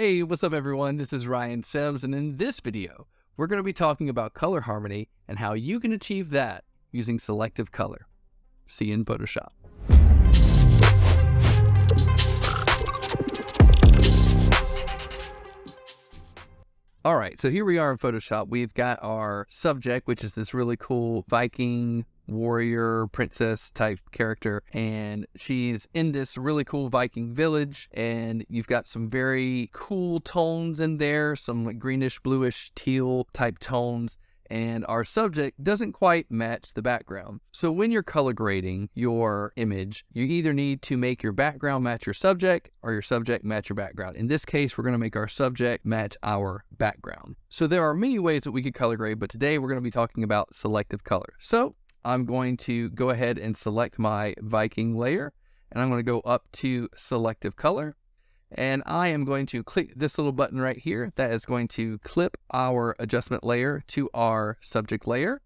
Hey, what's up everyone? This is Ryan Sims, and in this video, we're going to be talking about color harmony and how you can achieve that using selective color. See you in Photoshop. All right, so here we are in Photoshop. We've got our subject, which is this really cool Viking warrior princess type character and she's in this really cool viking village and you've got some very cool tones in there some greenish bluish teal type tones and our subject doesn't quite match the background. So when you're color grading your image, you either need to make your background match your subject or your subject match your background. In this case, we're going to make our subject match our background. So there are many ways that we could color grade, but today we're going to be talking about selective color. So I'm going to go ahead and select my Viking layer and I'm going to go up to selective color and I am going to click this little button right here that is going to clip our adjustment layer to our subject layer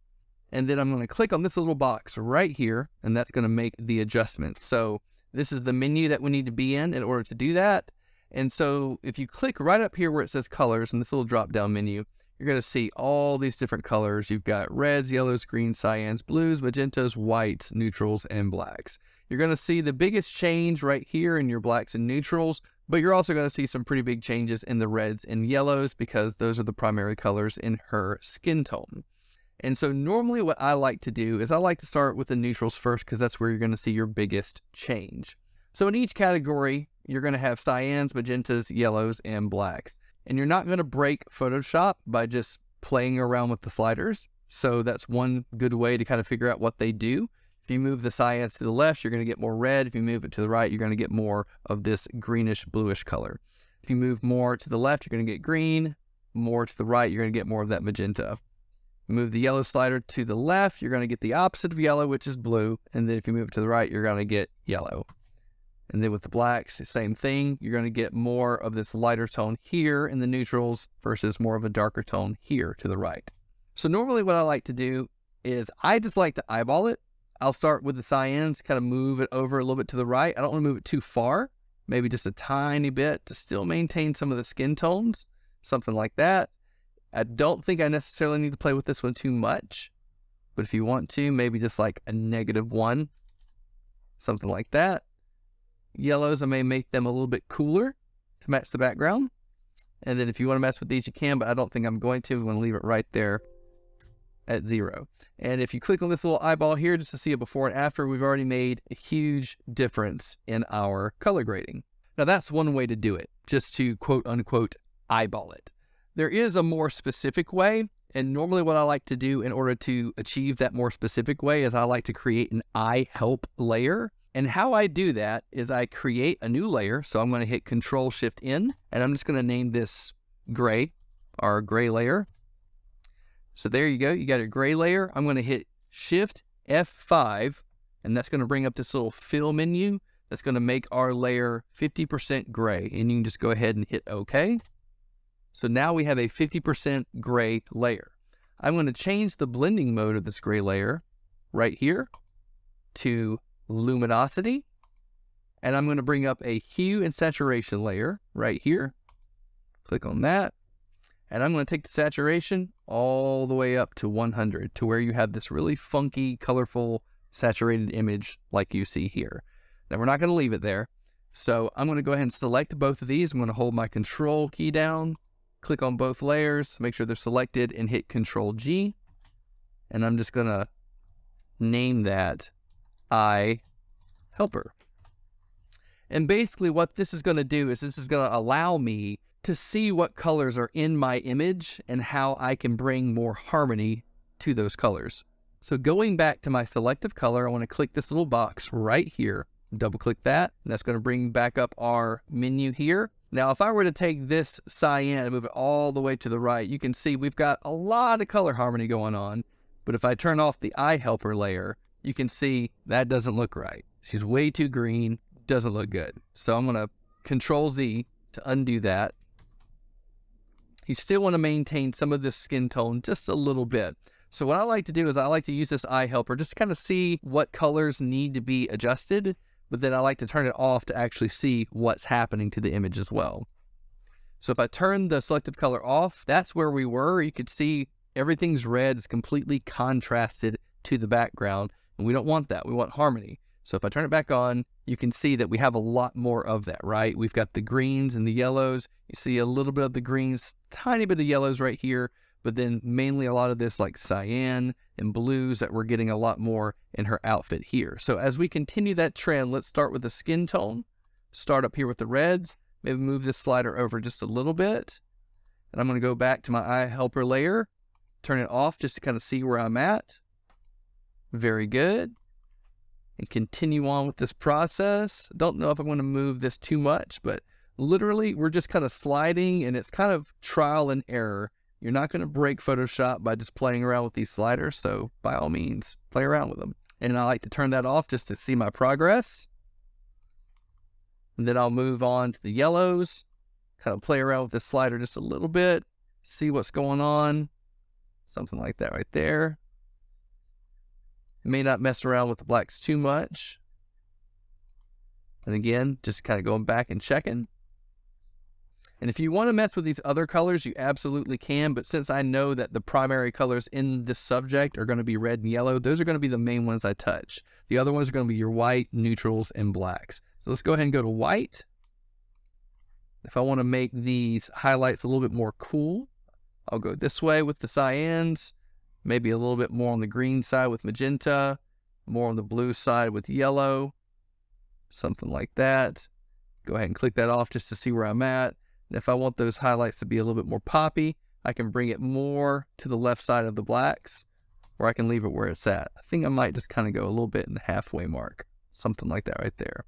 and then I'm going to click on this little box right here and that's going to make the adjustments. So this is the menu that we need to be in in order to do that and so if you click right up here where it says colors in this little drop down menu you're going to see all these different colors. You've got reds, yellows, greens, cyans, blues, magentas, whites, neutrals, and blacks. You're going to see the biggest change right here in your blacks and neutrals, but you're also going to see some pretty big changes in the reds and yellows because those are the primary colors in her skin tone. And so normally what I like to do is I like to start with the neutrals first because that's where you're going to see your biggest change. So in each category, you're going to have cyans, magentas, yellows, and blacks. And you're not going to break Photoshop by just playing around with the sliders. So that's one good way to kind of figure out what they do. If you move the cyans to the left, you're going to get more red. If you move it to the right, you're going to get more of this greenish bluish color. If you move more to the left, you're going to get green. More to the right, you're going to get more of that magenta. Move the yellow slider to the left, you're going to get the opposite of yellow, which is blue. And then if you move it to the right, you're going to get yellow. And then with the blacks, same thing. You're going to get more of this lighter tone here in the neutrals versus more of a darker tone here to the right. So normally what I like to do is I just like to eyeball it. I'll start with the cyans, kind of move it over a little bit to the right. I don't want to move it too far, maybe just a tiny bit to still maintain some of the skin tones, something like that. I don't think I necessarily need to play with this one too much, but if you want to, maybe just like a negative one, something like that. Yellows, I may make them a little bit cooler to match the background. And then if you want to mess with these, you can, but I don't think I'm going to. I'm going to leave it right there at zero. And if you click on this little eyeball here just to see a before and after, we've already made a huge difference in our color grading. Now that's one way to do it, just to quote unquote eyeball it. There is a more specific way, and normally what I like to do in order to achieve that more specific way is I like to create an eye help layer and how I do that is I create a new layer. So I'm going to hit Control Shift N, and I'm just going to name this gray, our gray layer. So there you go. You got a gray layer. I'm going to hit Shift F5, and that's going to bring up this little fill menu. That's going to make our layer 50% gray. And you can just go ahead and hit OK. So now we have a 50% gray layer. I'm going to change the blending mode of this gray layer right here to luminosity. And I'm going to bring up a hue and saturation layer right here. Click on that. And I'm going to take the saturation all the way up to 100 to where you have this really funky, colorful, saturated image like you see here. Now we're not going to leave it there. So I'm going to go ahead and select both of these. I'm going to hold my control key down, click on both layers, make sure they're selected and hit control G. And I'm just going to name that eye helper. And basically what this is going to do is this is going to allow me to see what colors are in my image and how I can bring more harmony to those colors. So going back to my selective color, I want to click this little box right here, double click that, and that's going to bring back up our menu here. Now, if I were to take this cyan and move it all the way to the right, you can see we've got a lot of color harmony going on. But if I turn off the eye helper layer, you can see that doesn't look right. She's way too green, doesn't look good. So I'm to control Z to undo that. You still want to maintain some of this skin tone just a little bit. So what I like to do is I like to use this eye helper just to kind of see what colors need to be adjusted, but then I like to turn it off to actually see what's happening to the image as well. So if I turn the selective color off, that's where we were. You could see everything's red. It's completely contrasted to the background. And we don't want that. We want harmony. So if I turn it back on, you can see that we have a lot more of that, right? We've got the greens and the yellows. You see a little bit of the greens, tiny bit of yellows right here, but then mainly a lot of this like cyan and blues that we're getting a lot more in her outfit here. So as we continue that trend, let's start with the skin tone. Start up here with the reds. Maybe move this slider over just a little bit. And I'm going to go back to my eye helper layer, turn it off just to kind of see where I'm at. Very good and continue on with this process. Don't know if I'm going to move this too much, but literally we're just kind of sliding and it's kind of trial and error. You're not going to break Photoshop by just playing around with these sliders. So by all means, play around with them. And I like to turn that off just to see my progress. And then I'll move on to the yellows, kind of play around with this slider just a little bit, see what's going on. Something like that right there may not mess around with the blacks too much. And again, just kind of going back and checking. And if you want to mess with these other colors, you absolutely can. But since I know that the primary colors in this subject are going to be red and yellow, those are going to be the main ones I touch. The other ones are going to be your white, neutrals, and blacks. So let's go ahead and go to white. If I want to make these highlights a little bit more cool, I'll go this way with the cyans maybe a little bit more on the green side with magenta, more on the blue side with yellow, something like that. Go ahead and click that off just to see where I'm at. And if I want those highlights to be a little bit more poppy, I can bring it more to the left side of the blacks, or I can leave it where it's at. I think I might just kind of go a little bit in the halfway mark, something like that right there.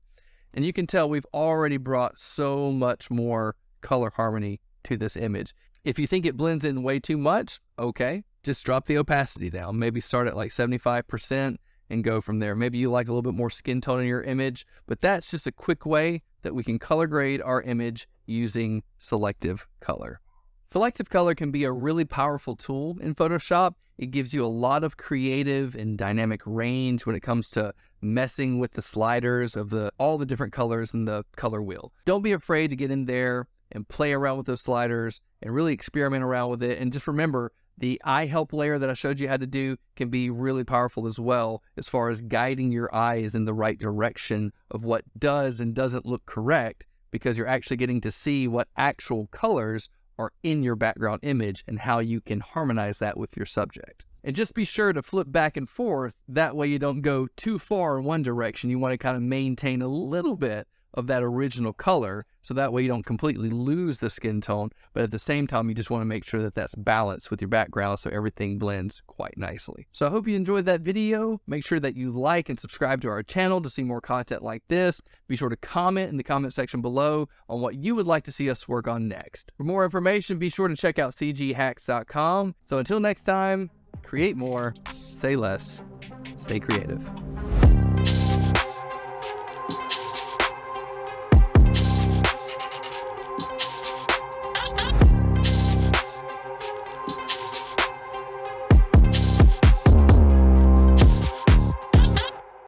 And you can tell we've already brought so much more color harmony to this image. If you think it blends in way too much, okay, just drop the opacity down. Maybe start at like 75% and go from there. Maybe you like a little bit more skin tone in your image, but that's just a quick way that we can color grade our image using selective color. Selective color can be a really powerful tool in Photoshop. It gives you a lot of creative and dynamic range when it comes to messing with the sliders of the all the different colors in the color wheel. Don't be afraid to get in there and play around with those sliders and really experiment around with it. And just remember, the eye help layer that I showed you how to do can be really powerful as well as far as guiding your eyes in the right direction of what does and doesn't look correct because you're actually getting to see what actual colors are in your background image and how you can harmonize that with your subject. And just be sure to flip back and forth. That way you don't go too far in one direction. You want to kind of maintain a little bit of that original color so that way you don't completely lose the skin tone but at the same time you just want to make sure that that's balanced with your background so everything blends quite nicely. So i hope you enjoyed that video. Make sure that you like and subscribe to our channel to see more content like this. Be sure to comment in the comment section below on what you would like to see us work on next. For more information be sure to check out cghacks.com so until next time create more say less stay creative